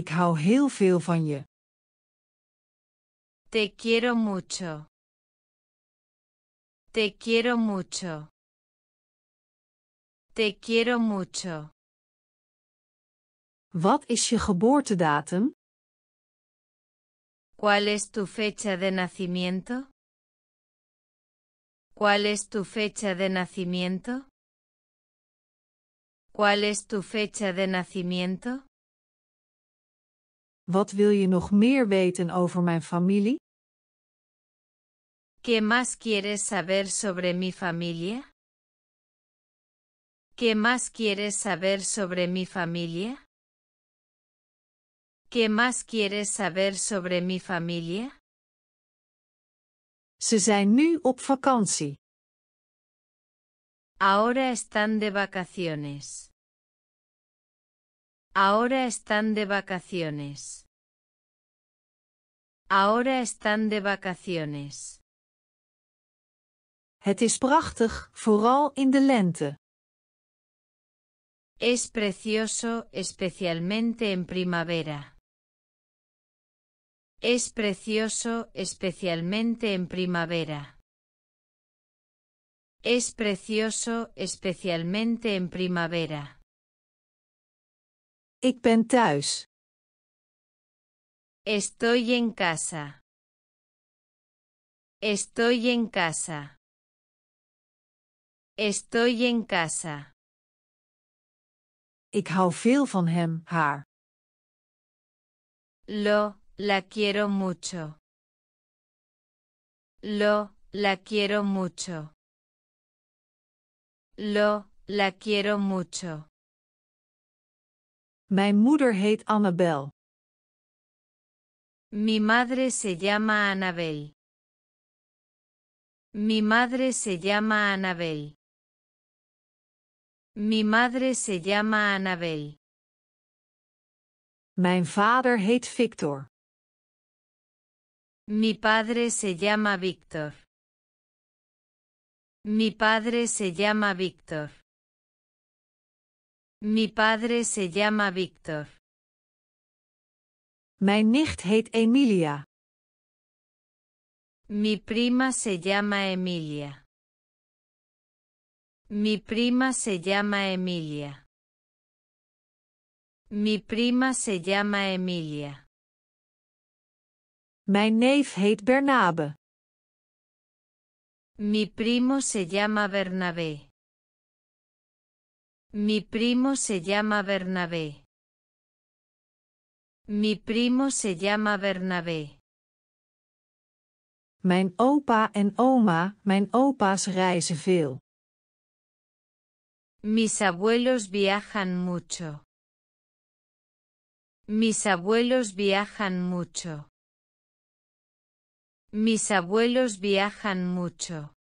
Ik hou heel veel van je. Te quiero mucho. Te quiero mucho. Te quiero mucho. Wat is je geboortedatum? ¿Cuál es tu fecha de nacimiento? ¿Cuál es tu fecha de nacimiento? ¿Cuál es tu fecha de nacimiento? Wat wil je nog meer weten over mijn familie? ¿Qué más quieres saber sobre mi familia? ¿Qué más quieres saber sobre mi familia? ¿Qué más quieres saber sobre mi familia? Ze zijn nu op vakantie. Ahora están de vacaciones. Ahora están de vacaciones. Ahora están de vacaciones. Het is prachtig, vooral in de lente. Es precioso, especialmente en primavera. Es precioso, especialmente en primavera. Es precioso, especialmente en primavera. Ik ben thuis. Estoy en casa. Estoy en casa. Estoy en casa. Ik hou veel van hem, haar. Lo, la quiero mucho. Lo, la quiero mucho. Lo, la quiero mucho. Mijn moeder heet Annabel. Mi madre se llama Anabel. Mi madre se llama Anabel. Mi madre se llama Anabel. Mijn vader heet Victor. Mi padre se llama Víctor. Mi padre se llama Víctor. Mi padre se llama Víctor. Mijn nicht heet Emilia. Mi prima se llama Emilia. Mi prima se llama Emilia. Mi prima se llama Emilia. Mijn neef heet Bernabe. Mi primo se llama Bernabé. Mi primo se llama Bernabé. Mi primo se llama Bernabé. Mijn opa en oma, mijn opa's reizen veel. Mis abuelos viajan mucho. Mis abuelos viajan mucho. Mis abuelos viajan mucho.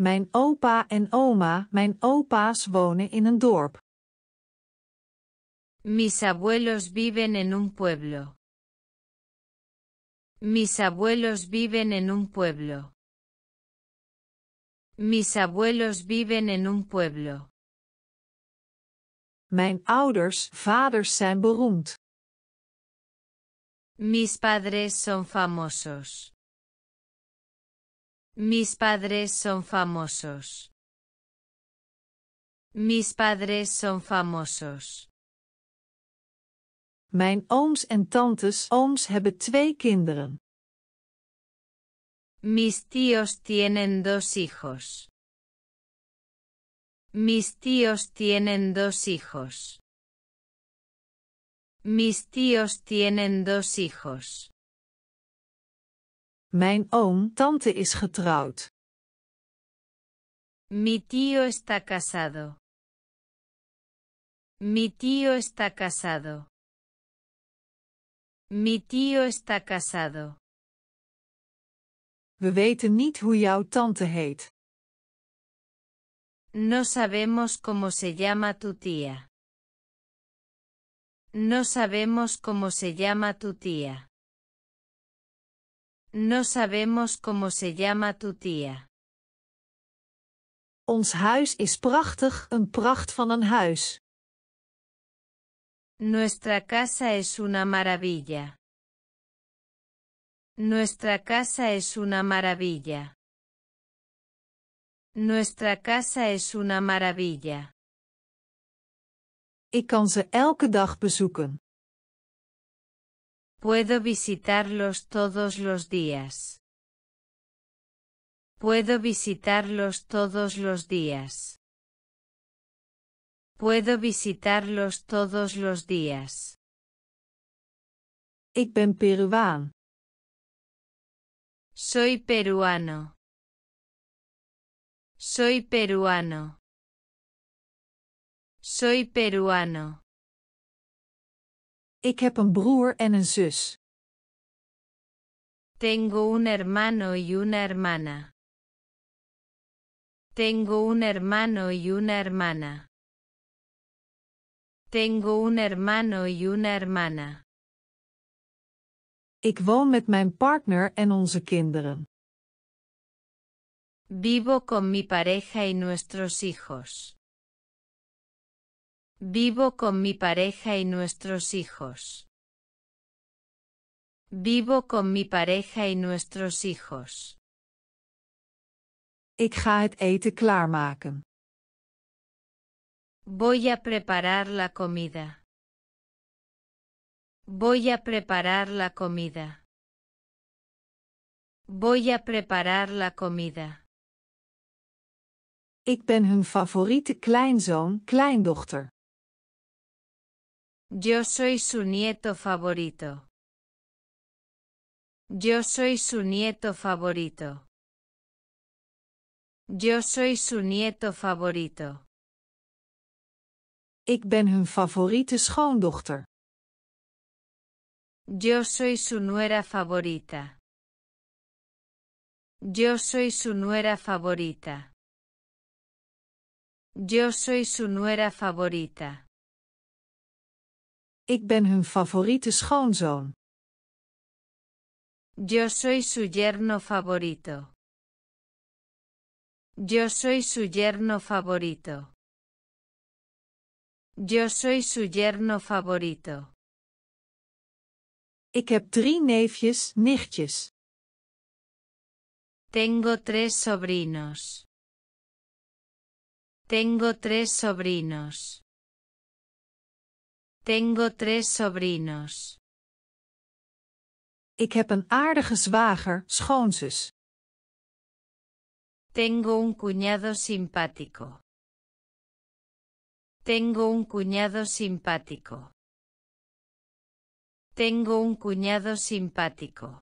Mijn opa en oma, mijn opa's wonen in een dorp. Mis abuelos viven en un pueblo. Mis abuelos viven en un pueblo. Mis abuelos viven en un pueblo. Mijn ouders, vaders zijn beroemd. Mis padres son famosos. Mis padres son famosos. Mis padres son famosos. Mijn ooms en tantes ooms hebben twee kinderen. Mis tíos tienen dos hijos. Mis tíos tienen dos hijos. Mis tíos tienen dos hijos. Mijn oom, tante is getrouwd. Mi tío está casado. Mi tío está casado. Mi tío está casado. We weten niet hoe jouw tante heet. No sabemos cómo se llama tu tía. No sabemos cómo se llama tu tía. No sabemos cómo se llama tu tía. Ons huis is prachtig, een pracht van een huis. Nuestra casa es una maravilla. Nuestra casa es una maravilla. Nuestra casa es una maravilla. Ik kan ze elke dag bezoeken. Puedo visitarlos todos los días. Puedo visitarlos todos los días. Puedo visitarlos todos los días. Ik ben Peruaan. Soy peruano. Soy peruano. Soy peruano. Ik heb een broer en een zus. Tengo un hermano y una hermana. Tengo un hermano y una hermana. Tengo un hermano y una hermana. Ik woon met mijn partner en onze kinderen. Vivo con mi pareja y nuestros hijos. Vivo con mi pareja y nuestros hijos. Vivo con mi pareja y nuestros hijos. Ik ga het eten klaarmaken. Voy a preparar la comida. Voy a preparar la comida. Voy a preparar la comida. Ik ben hun favoriete kleinzoon, kleindochter. Yo soy su nieto favorito. Yo soy su nieto favorito. Yo soy su nieto favorito. Ik ben hun favoriete schoondochter. Yo soy su nuera favorita. Yo soy su nuera favorita. Yo soy su nuera favorita. Ik ben hun favoriete schoonzoon. Yo soy su yerno favorito. Yo soy su yerno favorito. Yo soy su yerno favorito. Ik heb drie neefjes, nichtjes. Tengo tres sobrinos. Tengo tres sobrinos. Tengo tres sobrinos. Ik heb een aardige zwager, schoonzus. Tengo un cuñado simpático. Tengo un cuñado simpático. Tengo un cuñado simpático.